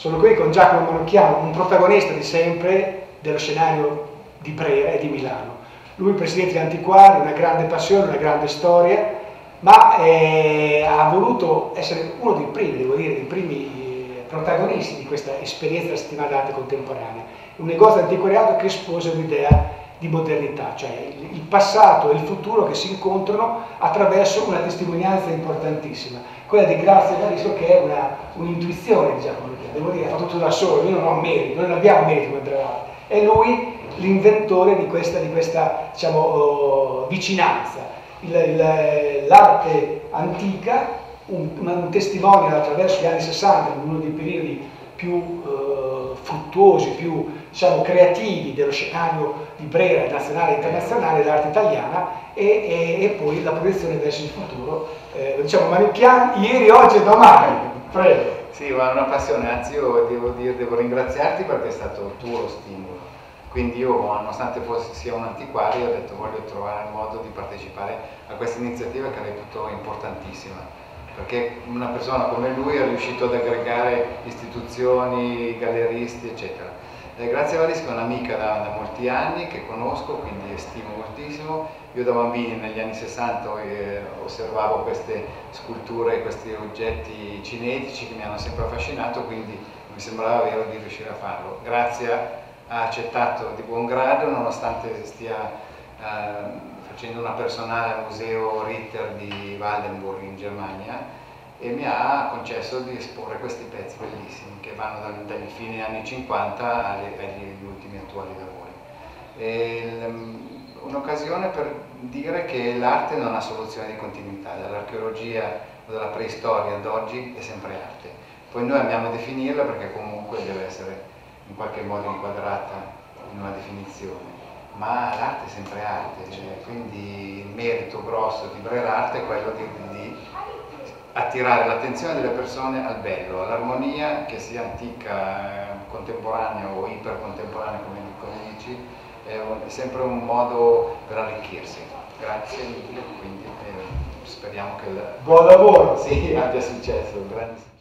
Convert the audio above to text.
Sono qui con Giacomo Manocchiano, un protagonista di sempre dello scenario di Brera e di Milano. Lui presidente di Antiquari, una grande passione, una grande storia, ma eh, ha voluto essere uno dei primi, devo dire, dei primi eh, protagonisti di questa esperienza della settimana d'arte contemporanea. Un negozio antiquariato che espose un'idea di modernità, cioè il passato e il futuro che si incontrano attraverso una testimonianza importantissima, quella di Grazia Galisco che è un'intuizione un di Giacomo Lucia, devo dire, ha fatto tutto da solo, io non ho merito, non abbiamo merito come Brevard, è lui l'inventore di questa, di questa diciamo, oh, vicinanza. L'arte antica, un, un testimone attraverso gli anni 60, uno dei periodi più eh, fruttuosi, più diciamo, creativi dello scenario di Brera nazionale e internazionale dell'arte italiana e, e, e, poi la proiezione verso il futuro. Eh, diciamo Manucchiani ieri, oggi e domani. Prego. Sì, ma è una passione, anzi io devo, dire, devo ringraziarti perché è stato tuo stimolo. Quindi io, nonostante fosse, sia un antiquario, ho detto voglio trovare il modo di partecipare a questa iniziativa che reputo importantissima perché una persona come lui è riuscito ad aggregare istituzioni, galleristi, eccetera. Eh, grazie a Varisco è un'amica da, da, molti anni che conosco, quindi stimo moltissimo. Io da bambino negli anni 60 eh, osservavo queste sculture, questi oggetti cinetici che mi hanno sempre affascinato, quindi mi sembrava vero di riuscire a farlo. Grazie ha accettato di buon grado, nonostante stia eh, facendo una personale al museo Ritter di Waldenburg in Germania e mi ha concesso di esporre questi pezzi bellissimi che vanno dal, dai fine anni 50 agli, agli ultimi attuali lavori. Un'occasione per dire che l'arte non ha soluzione di continuità, dall'archeologia o dalla preistoria ad oggi è sempre arte. Poi noi amiamo definirla perché comunque deve essere in qualche modo inquadrata in una definizione ma l'arte è sempre arte, cioè, quindi il merito grosso di Brera Arte è quello di, di attirare l'attenzione delle persone al bello, all'armonia che sia antica, contemporanea o ipercontemporanea come, come dici, è, un, è, sempre un modo per arricchirsi. Grazie mille, quindi eh, speriamo che il buon lavoro sì, abbia successo. Grandissimo.